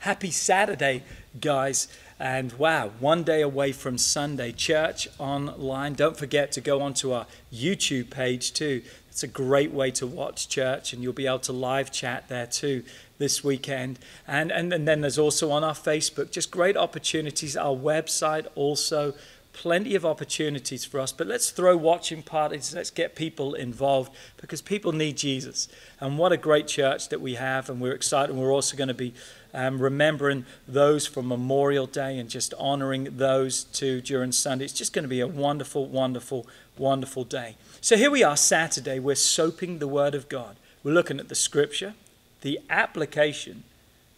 Happy Saturday, guys. And wow, one day away from Sunday. Church online. Don't forget to go onto our YouTube page too. It's a great way to watch church, and you'll be able to live chat there too this weekend. And, and, and then there's also on our Facebook just great opportunities. Our website also plenty of opportunities for us. But let's throw watching parties. Let's get people involved because people need Jesus. And what a great church that we have. And we're excited. We're also going to be um, remembering those from Memorial Day and just honoring those too during Sunday. It's just going to be a wonderful, wonderful, wonderful day. So here we are, Saturday. We're soaping the Word of God. We're looking at the Scripture, the application,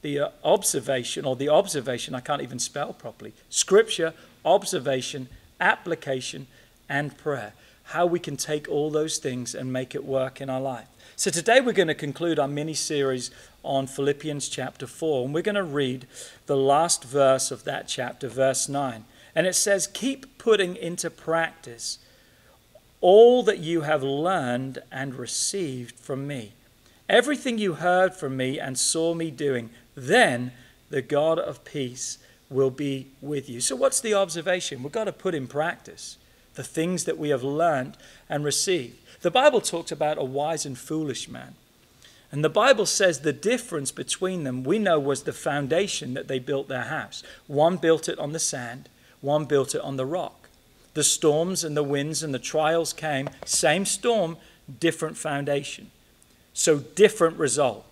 the uh, observation, or the observation, I can't even spell properly. Scripture, observation, application, and prayer. How we can take all those things and make it work in our life. So today we're going to conclude our mini series on Philippians chapter 4, and we're going to read the last verse of that chapter, verse 9. And it says, Keep putting into practice all that you have learned and received from me. Everything you heard from me and saw me doing, then the God of peace will be with you. So, what's the observation? We've got to put in practice the things that we have learned and received. The Bible talks about a wise and foolish man. And the Bible says the difference between them, we know, was the foundation that they built their house. One built it on the sand, one built it on the rock. The storms and the winds and the trials came, same storm, different foundation. So, different result.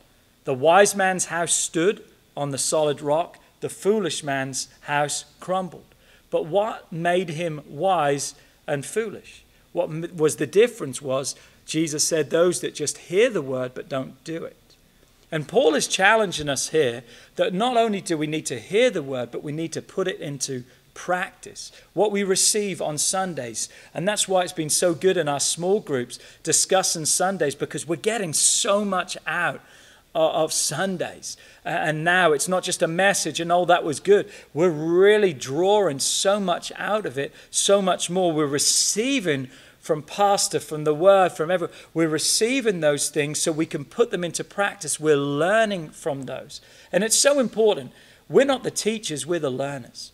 The wise man's house stood on the solid rock, the foolish man's house crumbled. But what made him wise and foolish? What was the difference was Jesus said those that just hear the word but don't do it. And Paul is challenging us here that not only do we need to hear the word, but we need to put it into practice. What we receive on Sundays. And that's why it's been so good in our small groups discussing Sundays because we're getting so much out of Sundays. And now it's not just a message and oh, that was good. We're really drawing so much out of it, so much more. We're receiving from pastor, from the word, from everyone. We're receiving those things so we can put them into practice. We're learning from those. And it's so important. We're not the teachers, we're the learners.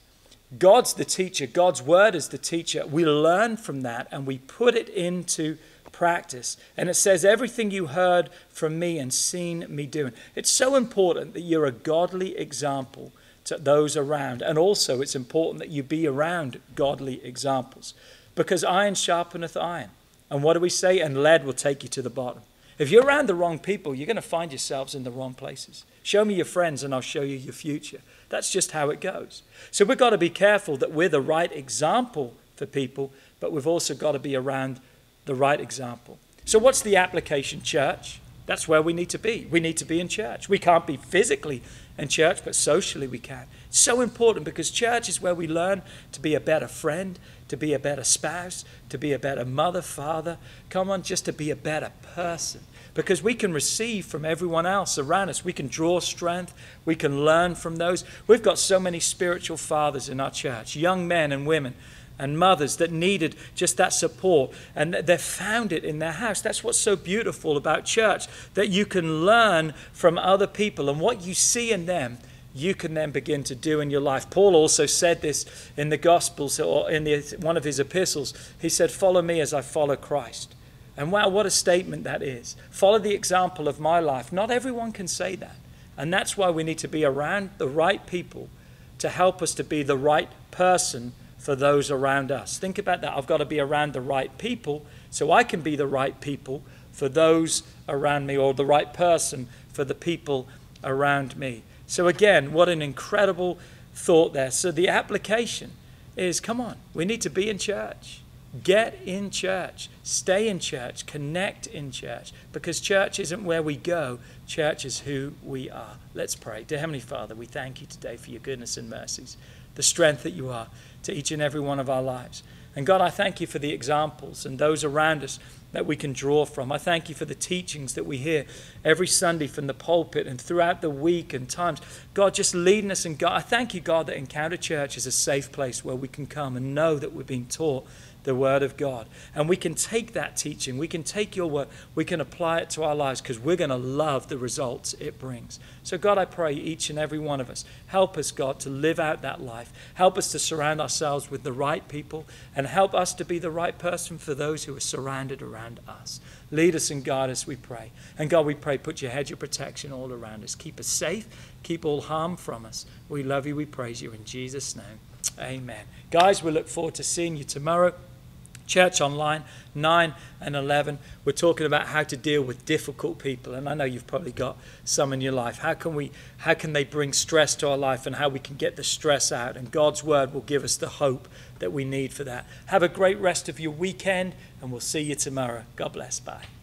God's the teacher, God's word is the teacher. We learn from that and we put it into practice. And it says, everything you heard from me and seen me doing. It's so important that you're a godly example to those around. And also, it's important that you be around godly examples because iron sharpeneth iron. And what do we say? And lead will take you to the bottom. If you're around the wrong people, you're going to find yourselves in the wrong places. Show me your friends and I'll show you your future. That's just how it goes. So we've got to be careful that we're the right example for people, but we've also got to be around the right example. So, what's the application, church? That's where we need to be. We need to be in church. We can't be physically in church, but socially we can. It's so important because church is where we learn to be a better friend, to be a better spouse, to be a better mother, father. Come on, just to be a better person. Because we can receive from everyone else around us. We can draw strength. We can learn from those. We've got so many spiritual fathers in our church, young men and women and mothers that needed just that support. And they found it in their house. That's what's so beautiful about church, that you can learn from other people. And what you see in them you can then begin to do in your life. Paul also said this in the Gospels or in the, one of his epistles. He said, Follow me as I follow Christ. And wow, what a statement that is. Follow the example of my life. Not everyone can say that. And that's why we need to be around the right people to help us to be the right person for those around us. Think about that. I've got to be around the right people so I can be the right people for those around me or the right person for the people around me. So, again, what an incredible thought there. So, the application is come on, we need to be in church. Get in church, stay in church, connect in church, because church isn't where we go, church is who we are. Let's pray. Dear Heavenly Father, we thank you today for your goodness and mercies, the strength that you are to each and every one of our lives. And God, I thank you for the examples and those around us that we can draw from. I thank you for the teachings that we hear every Sunday from the pulpit and throughout the week and times. God, just leading us and God, I thank you, God, that Encounter Church is a safe place where we can come and know that we're being taught the Word of God. And we can take that teaching, we can take your word, we can apply it to our lives because we're going to love the results it brings. So, God, I pray each and every one of us, help us, God, to live out that life. Help us to surround ourselves with the right people and help us to be the right person for those who are surrounded around us. Lead us and guide us, we pray. And God, we pray, put your hedge of protection all around us. Keep us safe, keep all harm from us. We love you, we praise you in Jesus' name. Amen. Guys, we look forward to seeing you tomorrow. Church Online 9 and 11. We're talking about how to deal with difficult people. And I know you've probably got some in your life. How can, we, how can they bring stress to our life and how we can get the stress out? And God's Word will give us the hope that we need for that. Have a great rest of your weekend, and we'll see you tomorrow. God bless. Bye.